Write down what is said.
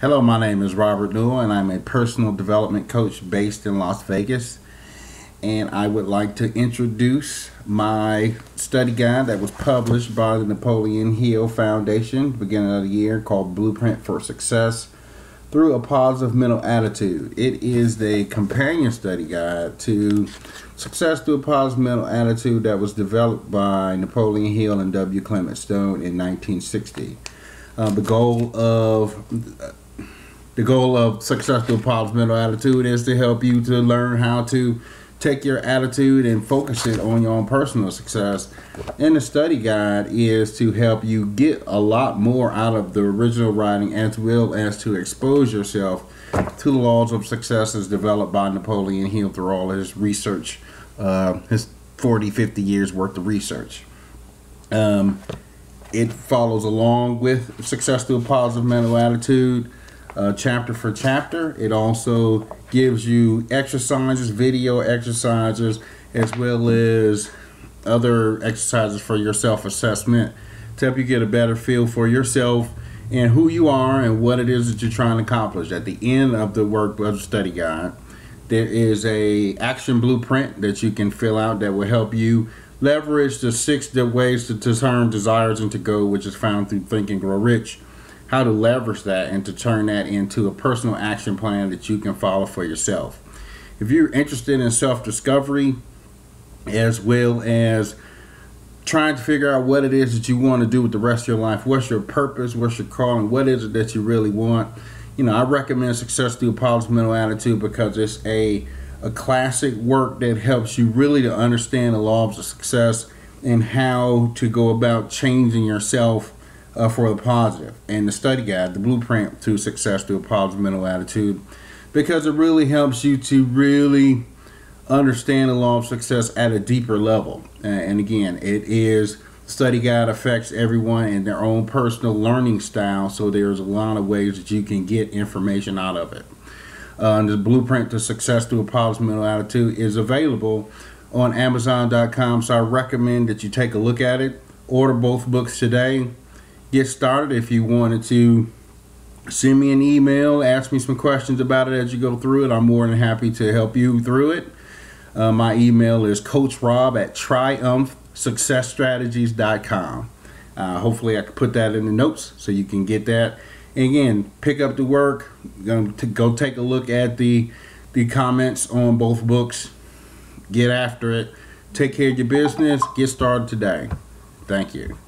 Hello, my name is Robert Newell, and I'm a personal development coach based in Las Vegas. And I would like to introduce my study guide that was published by the Napoleon Hill Foundation beginning of the year called Blueprint for Success through a Positive Mental Attitude. It is the companion study guide to Success Through a Positive Mental Attitude that was developed by Napoleon Hill and W. Clement Stone in 1960. Uh, the goal of the goal of successful positive mental attitude is to help you to learn how to take your attitude and focus it on your own personal success. And the study guide is to help you get a lot more out of the original writing as well as to expose yourself to the laws of success as developed by Napoleon Hill through all his research, uh, his 40, 50 years worth of research. Um, it follows along with Success Through a Positive Mental Attitude uh, chapter for chapter. It also gives you exercises, video exercises, as well as other exercises for your self assessment to help you get a better feel for yourself and who you are and what it is that you're trying to accomplish. At the end of the work of study guide, there is a action blueprint that you can fill out that will help you leverage the six ways to turn desires into gold, which is found through Think and Grow Rich how to leverage that and to turn that into a personal action plan that you can follow for yourself. If you're interested in self discovery as well as trying to figure out what it is that you want to do with the rest of your life, what's your purpose, what's your calling, what is it that you really want, you know, I recommend Success Through a Positive Mental Attitude because it's a a classic work that helps you really to understand the laws of success and how to go about changing yourself uh, for the positive and the study guide, the blueprint to success through a positive mental attitude, because it really helps you to really understand the law of success at a deeper level. Uh, and again, it is study guide affects everyone in their own personal learning style, so there's a lot of ways that you can get information out of it. Uh, the blueprint to success through a positive mental attitude is available on Amazon.com. So I recommend that you take a look at it. Order both books today get started, if you wanted to send me an email, ask me some questions about it as you go through it, I'm more than happy to help you through it. Uh, my email is coachrob at triumphsuccessstrategies.com. Uh, hopefully, I can put that in the notes so you can get that. And again, pick up the work. To go take a look at the the comments on both books. Get after it. Take care of your business. Get started today. Thank you.